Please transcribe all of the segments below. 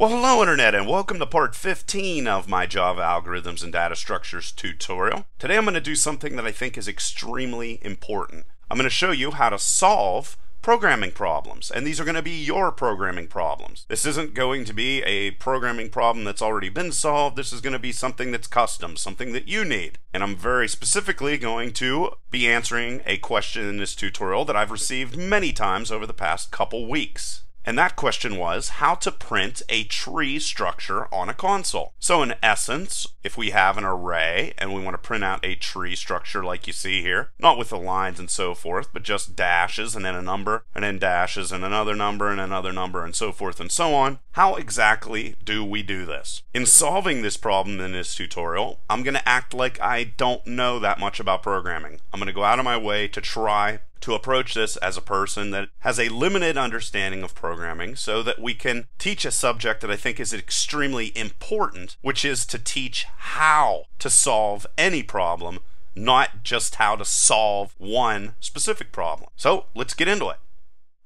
Well, hello Internet and welcome to part 15 of my Java Algorithms and Data Structures tutorial. Today I'm going to do something that I think is extremely important. I'm going to show you how to solve programming problems, and these are going to be your programming problems. This isn't going to be a programming problem that's already been solved, this is going to be something that's custom, something that you need. And I'm very specifically going to be answering a question in this tutorial that I've received many times over the past couple weeks. And that question was how to print a tree structure on a console. So in essence, if we have an array and we want to print out a tree structure like you see here, not with the lines and so forth, but just dashes and then a number, and then dashes and another number and another number and so forth and so on, how exactly do we do this? In solving this problem in this tutorial, I'm going to act like I don't know that much about programming. I'm going to go out of my way to try to approach this as a person that has a limited understanding of programming so that we can teach a subject that I think is extremely important, which is to teach how to solve any problem, not just how to solve one specific problem. So let's get into it.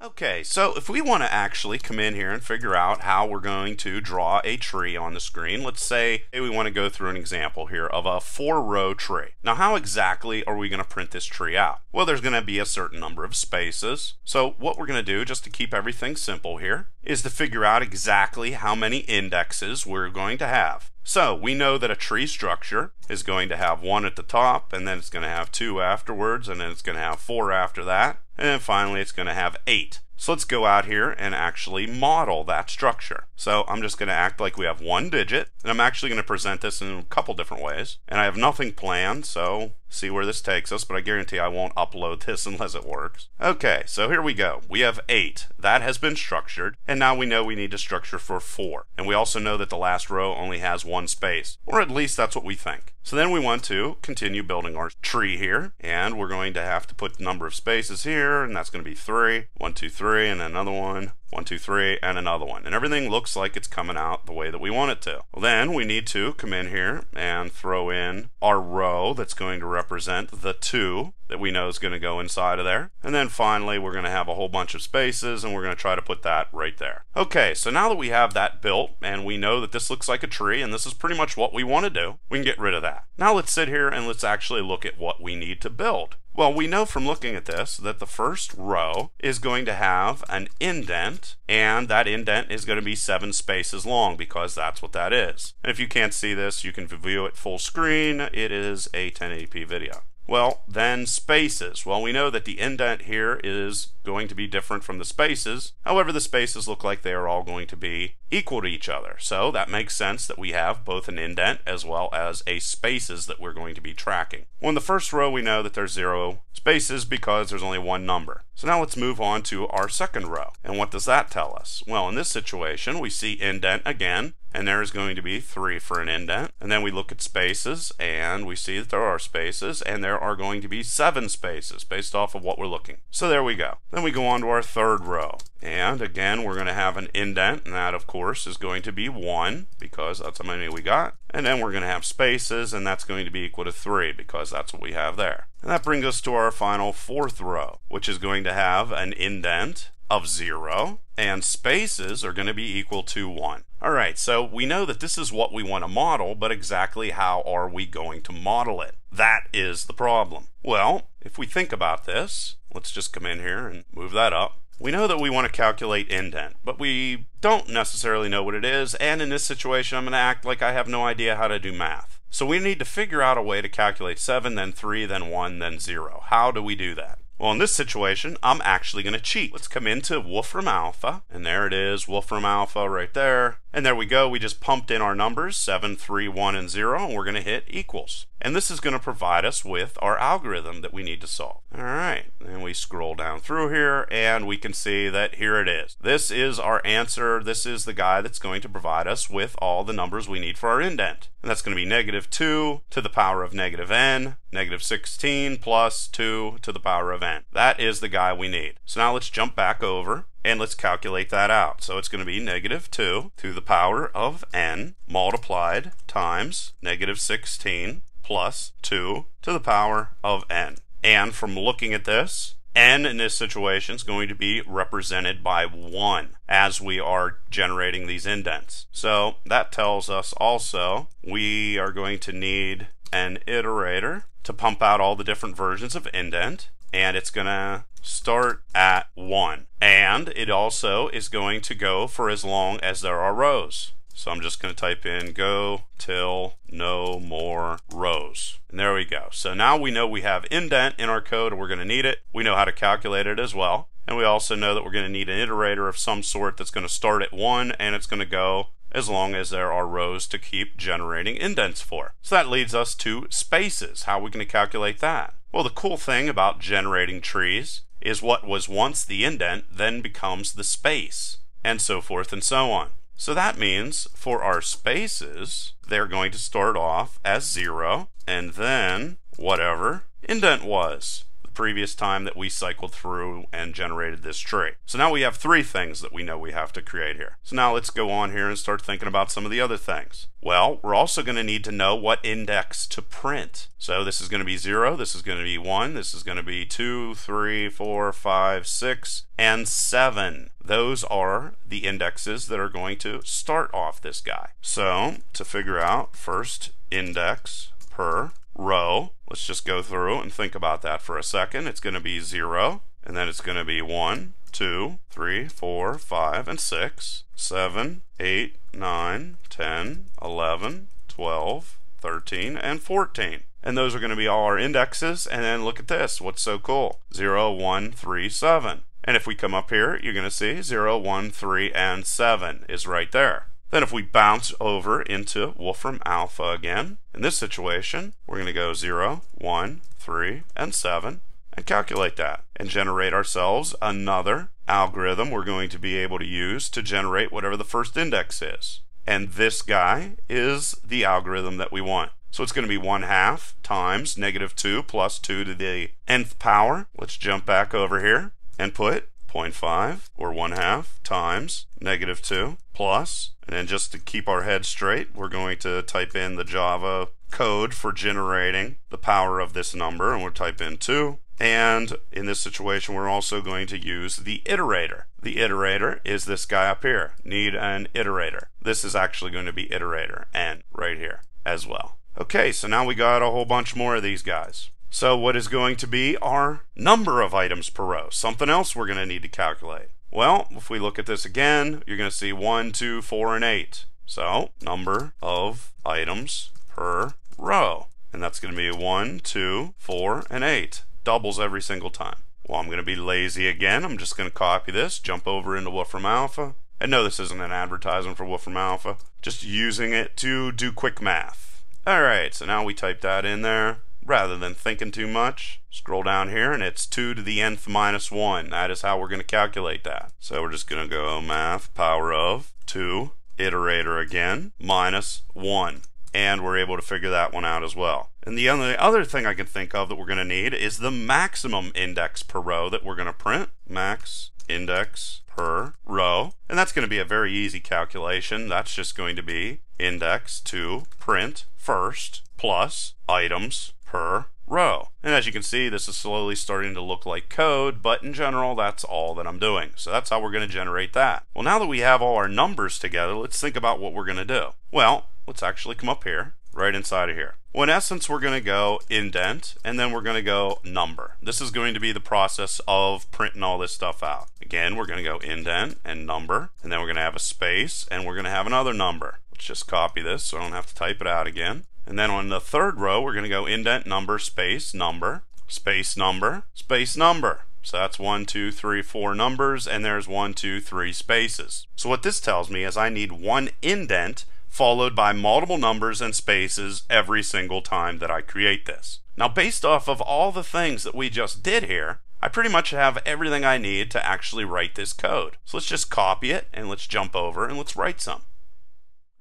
Okay, so if we want to actually come in here and figure out how we're going to draw a tree on the screen, let's say we want to go through an example here of a four row tree. Now how exactly are we going to print this tree out? Well, there's going to be a certain number of spaces. So what we're going to do, just to keep everything simple here, is to figure out exactly how many indexes we're going to have. So we know that a tree structure is going to have one at the top, and then it's going to have two afterwards, and then it's going to have four after that, and then finally it's going to have eight. So let's go out here and actually model that structure. So I'm just going to act like we have one digit, and I'm actually going to present this in a couple different ways. And I have nothing planned, so see where this takes us, but I guarantee I won't upload this unless it works. Okay, so here we go. We have 8. That has been structured, and now we know we need to structure for 4. And we also know that the last row only has one space, or at least that's what we think. So then we want to continue building our tree here, and we're going to have to put the number of spaces here, and that's going to be 3. 1, 2, 3, and another one one, two, three, and another one. And everything looks like it's coming out the way that we want it to. Then we need to come in here and throw in our row that's going to represent the two that we know is going to go inside of there. And then finally, we're going to have a whole bunch of spaces and we're going to try to put that right there. Okay, so now that we have that built and we know that this looks like a tree and this is pretty much what we want to do, we can get rid of that. Now let's sit here and let's actually look at what we need to build. Well, we know from looking at this that the first row is going to have an indent, and that indent is going to be seven spaces long because that's what that is. And if you can't see this, you can view it full screen. It is a 1080p video. Well, then spaces. Well, we know that the indent here is going to be different from the spaces. However, the spaces look like they are all going to be equal to each other. So that makes sense that we have both an indent as well as a spaces that we're going to be tracking. Well, in the first row, we know that there's zero spaces because there's only one number. So now let's move on to our second row. And what does that tell us? Well, in this situation, we see indent again, and there is going to be three for an indent. And then we look at spaces, and we see that there are spaces, and there are going to be seven spaces based off of what we're looking. So there we go. Then we go on to our third row. And again, we're going to have an indent, and that, of course, is going to be 1, because that's how many we got. And then we're going to have spaces, and that's going to be equal to 3, because that's what we have there. And that brings us to our final fourth row, which is going to have an indent of 0, and spaces are going to be equal to 1. Alright, so we know that this is what we want to model, but exactly how are we going to model it? That is the problem. Well, if we think about this, let's just come in here and move that up. We know that we want to calculate indent, but we don't necessarily know what it is, and in this situation I'm going to act like I have no idea how to do math. So we need to figure out a way to calculate 7, then 3, then 1, then 0. How do we do that? Well, in this situation, I'm actually going to cheat. Let's come into Wolfram Alpha, and there it is, Wolfram Alpha right there. And there we go, we just pumped in our numbers, 7, 3, 1, and 0, and we're going to hit equals. And this is going to provide us with our algorithm that we need to solve. Alright, and we scroll down through here, and we can see that here it is. This is our answer, this is the guy that's going to provide us with all the numbers we need for our indent. And that's going to be negative 2 to the power of negative n, negative 16 plus 2 to the power of n. That is the guy we need. So now let's jump back over and let's calculate that out. So it's going to be negative 2 to the power of n multiplied times negative 16 plus 2 to the power of n. And from looking at this, n in this situation is going to be represented by 1 as we are generating these indents. So that tells us also we are going to need an iterator to pump out all the different versions of indent and it's going to start at 1 and it also is going to go for as long as there are rows. So I'm just going to type in go till no more rows. And there we go. So now we know we have indent in our code and we're going to need it. We know how to calculate it as well. And we also know that we're going to need an iterator of some sort that's going to start at 1 and it's going to go as long as there are rows to keep generating indents for. So that leads us to spaces. How are we going to calculate that? Well, the cool thing about generating trees is what was once the indent then becomes the space, and so forth and so on. So that means for our spaces, they're going to start off as 0 and then whatever indent was previous time that we cycled through and generated this tree. So now we have three things that we know we have to create here. So now let's go on here and start thinking about some of the other things. Well, we're also going to need to know what index to print. So this is going to be 0, this is going to be 1, this is going to be 2, 3, 4, 5, 6, and 7. Those are the indexes that are going to start off this guy. So to figure out first index per row. Let's just go through and think about that for a second. It's going to be 0, and then it's going to be 1, 2, 3, 4, 5, and 6, 7, 8, 9, 10, 11, 12, 13, and 14. And those are going to be all our indexes. And then look at this. What's so cool? 0, 1, 3, 7. And if we come up here, you're going to see 0, 1, 3, and 7 is right there. Then if we bounce over into Wolfram Alpha again, in this situation, we're going to go 0, 1, 3, and 7, and calculate that, and generate ourselves another algorithm we're going to be able to use to generate whatever the first index is. And this guy is the algorithm that we want. So it's going to be 1 half times negative 2 plus 2 to the nth power. Let's jump back over here and put 0.5 or 1 half times negative 2 plus, and then just to keep our head straight, we're going to type in the Java code for generating the power of this number, and we'll type in 2. And in this situation, we're also going to use the iterator. The iterator is this guy up here. Need an iterator. This is actually going to be iterator, and right here as well. Okay, so now we got a whole bunch more of these guys. So what is going to be our number of items per row? Something else we're going to need to calculate. Well, if we look at this again, you're going to see 1, 2, 4, and 8. So, number of items per row. And that's going to be 1, 2, 4, and 8. Doubles every single time. Well, I'm going to be lazy again. I'm just going to copy this, jump over into Wolfram Alpha. And no, this isn't an advertisement for Wolfram Alpha. Just using it to do quick math. Alright, so now we type that in there rather than thinking too much. Scroll down here and it's 2 to the nth minus 1. That is how we're going to calculate that. So we're just going to go math power of 2, iterator again, minus 1. And we're able to figure that one out as well. And the only other thing I can think of that we're going to need is the maximum index per row that we're going to print. Max index per row. And that's going to be a very easy calculation. That's just going to be index to print first plus items per row. And as you can see, this is slowly starting to look like code, but in general, that's all that I'm doing. So that's how we're going to generate that. Well, now that we have all our numbers together, let's think about what we're going to do. Well, let's actually come up here, right inside of here. Well, in essence, we're going to go indent, and then we're going to go number. This is going to be the process of printing all this stuff out. Again, we're going to go indent and number, and then we're going to have a space, and we're going to have another number. Let's just copy this so I don't have to type it out again. And then on the third row, we're going to go indent number, space, number, space, number, space, number. So that's one, two, three, four numbers, and there's one, two, three spaces. So what this tells me is I need one indent followed by multiple numbers and spaces every single time that I create this. Now based off of all the things that we just did here, I pretty much have everything I need to actually write this code. So let's just copy it and let's jump over and let's write some.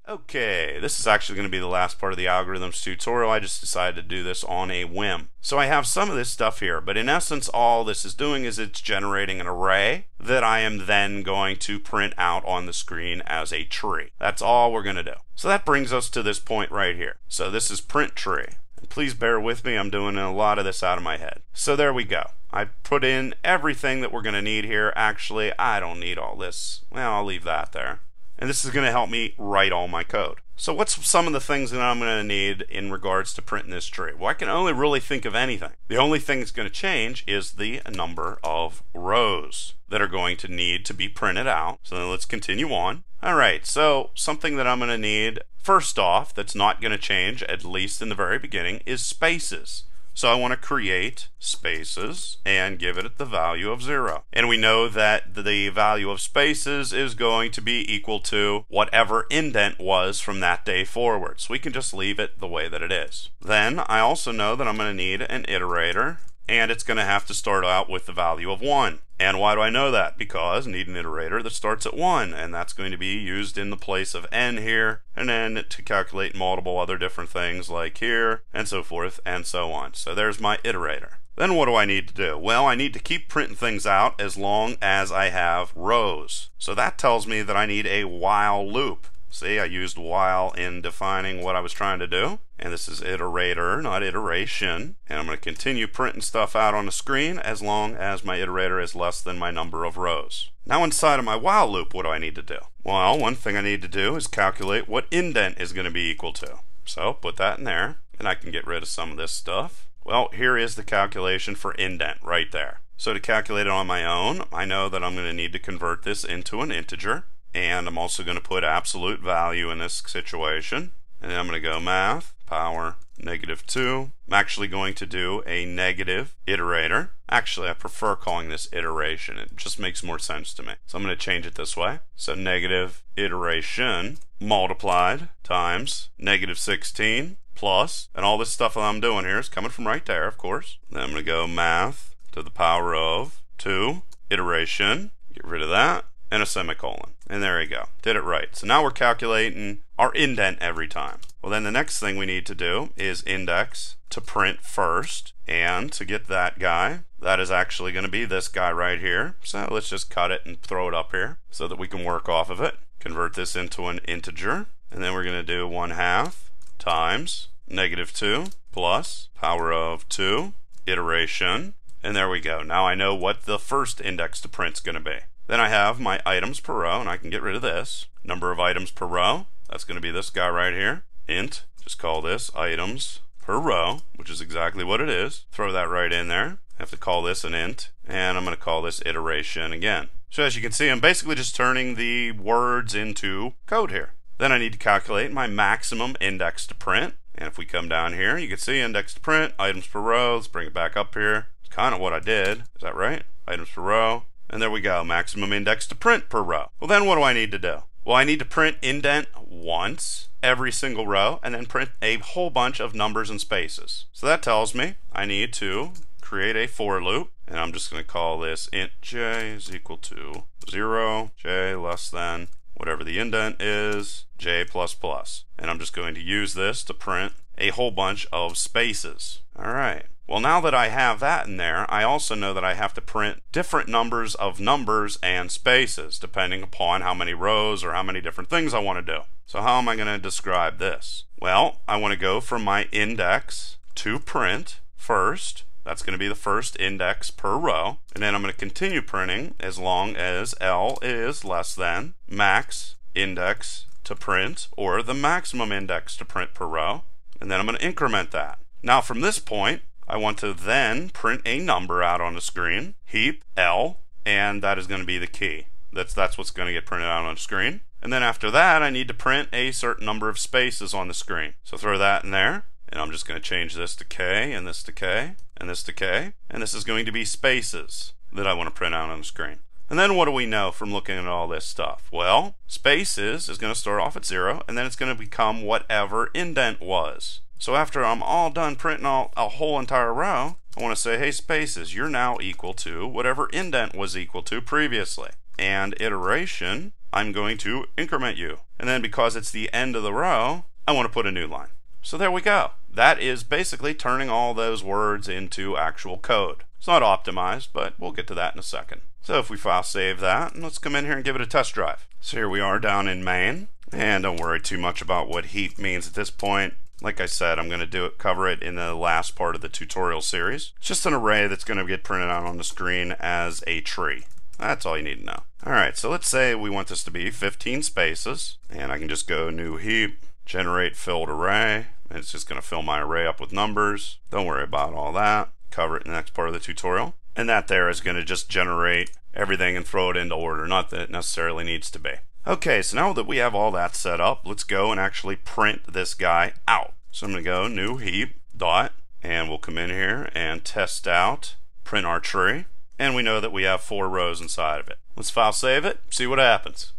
Okay, this is actually going to be the last part of the algorithms tutorial. I just decided to do this on a whim. So I have some of this stuff here, but in essence all this is doing is it's generating an array that I am then going to print out on the screen as a tree. That's all we're going to do. So that brings us to this point right here. So this is print tree. Please bear with me, I'm doing a lot of this out of my head. So there we go. I put in everything that we're going to need here. Actually, I don't need all this. Well, I'll leave that there. And this is going to help me write all my code. So what's some of the things that I'm going to need in regards to printing this tree? Well, I can only really think of anything. The only thing that's going to change is the number of rows that are going to need to be printed out. So let's continue on. All right, so something that I'm going to need first off that's not going to change, at least in the very beginning, is spaces. So I want to create spaces and give it the value of 0. And we know that the value of spaces is going to be equal to whatever indent was from that day forward. So we can just leave it the way that it is. Then I also know that I'm going to need an iterator and it's going to have to start out with the value of 1. And why do I know that? Because I need an iterator that starts at 1, and that's going to be used in the place of n here, and then to calculate multiple other different things like here, and so forth, and so on. So there's my iterator. Then what do I need to do? Well, I need to keep printing things out as long as I have rows. So that tells me that I need a while loop. See, I used while in defining what I was trying to do. And this is iterator, not iteration. And I'm going to continue printing stuff out on the screen as long as my iterator is less than my number of rows. Now inside of my while loop, what do I need to do? Well, one thing I need to do is calculate what indent is going to be equal to. So put that in there, and I can get rid of some of this stuff. Well, here is the calculation for indent right there. So to calculate it on my own, I know that I'm going to need to convert this into an integer and I'm also going to put absolute value in this situation. And I'm going to go math power negative 2 I'm actually going to do a negative iterator. Actually I prefer calling this iteration. It just makes more sense to me. So I'm going to change it this way. So negative iteration multiplied times negative 16 plus and all this stuff that I'm doing here is coming from right there of course. Then I'm going to go math to the power of 2 iteration. Get rid of that and a semicolon. And there you go. Did it right. So now we're calculating our indent every time. Well, then the next thing we need to do is index to print first. And to get that guy, that is actually going to be this guy right here. So let's just cut it and throw it up here so that we can work off of it. Convert this into an integer. And then we're going to do 1 half times negative 2 plus power of 2 iteration. And there we go. Now I know what the first index to print is going to be. Then I have my items per row, and I can get rid of this. Number of items per row, that's going to be this guy right here. Int, just call this items per row, which is exactly what it is. Throw that right in there. I have to call this an int, and I'm going to call this iteration again. So as you can see, I'm basically just turning the words into code here. Then I need to calculate my maximum index to print. And if we come down here, you can see index to print, items per row. Let's bring it back up here. It's kind of what I did. Is that right? Items per row. And there we go, maximum index to print per row. Well, then what do I need to do? Well, I need to print indent once every single row and then print a whole bunch of numbers and spaces. So that tells me I need to create a for loop and I'm just going to call this int j is equal to 0, j less than whatever the indent is, j plus plus. And I'm just going to use this to print a whole bunch of spaces. All right. Well, now that I have that in there, I also know that I have to print different numbers of numbers and spaces, depending upon how many rows or how many different things I want to do. So how am I going to describe this? Well, I want to go from my index to print first. That's going to be the first index per row. And then I'm going to continue printing as long as L is less than max index to print or the maximum index to print per row. And then I'm going to increment that. Now from this point, I want to then print a number out on the screen, heap L, and that is going to be the key. That's, that's what's going to get printed out on the screen. And then after that, I need to print a certain number of spaces on the screen. So throw that in there, and I'm just going to change this to K, and this to K, and this to K, and this is going to be spaces that I want to print out on the screen. And then what do we know from looking at all this stuff? Well, spaces is going to start off at zero, and then it's going to become whatever indent was. So after I'm all done printing all, a whole entire row, I want to say, hey spaces, you're now equal to whatever indent was equal to previously. And iteration, I'm going to increment you. And then because it's the end of the row, I want to put a new line. So there we go. That is basically turning all those words into actual code. It's not optimized, but we'll get to that in a second. So if we file save that, and let's come in here and give it a test drive. So here we are down in main, and don't worry too much about what heap means at this point Like I said, I'm going to do it, cover it in the last part of the tutorial series. It's just an array that's going to get printed out on the screen as a tree. That's all you need to know. Alright, so let's say we want this to be 15 spaces, and I can just go new heap, generate filled array, and it's just going to fill my array up with numbers. Don't worry about all that. Cover it in the next part of the tutorial. And that there is going to just generate everything and throw it into order, not that it necessarily needs to be. Okay, so now that we have all that set up, let's go and actually print this guy out. So I'm going to go new heap dot, and we'll come in here and test out, print our tree, and we know that we have four rows inside of it. Let's file save it, see what happens.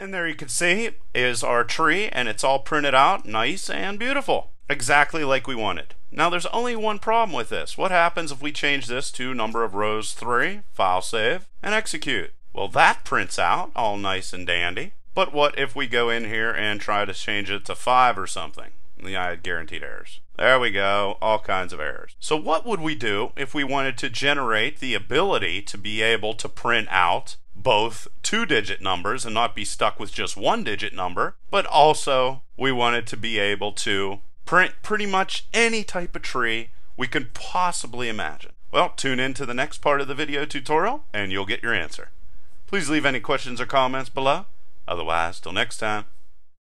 And there you can see is our tree, and it's all printed out nice and beautiful, exactly like we wanted. Now there's only one problem with this. What happens if we change this to number of rows 3, file save, and execute? Well that prints out all nice and dandy. But what if we go in here and try to change it to 5 or something? Yeah, I had guaranteed errors. There we go, all kinds of errors. So what would we do if we wanted to generate the ability to be able to print out both two digit numbers and not be stuck with just one digit number, but also we wanted to be able to print pretty much any type of tree we could possibly imagine. Well, tune in to the next part of the video tutorial and you'll get your answer. Please leave any questions or comments below. Otherwise, till next time,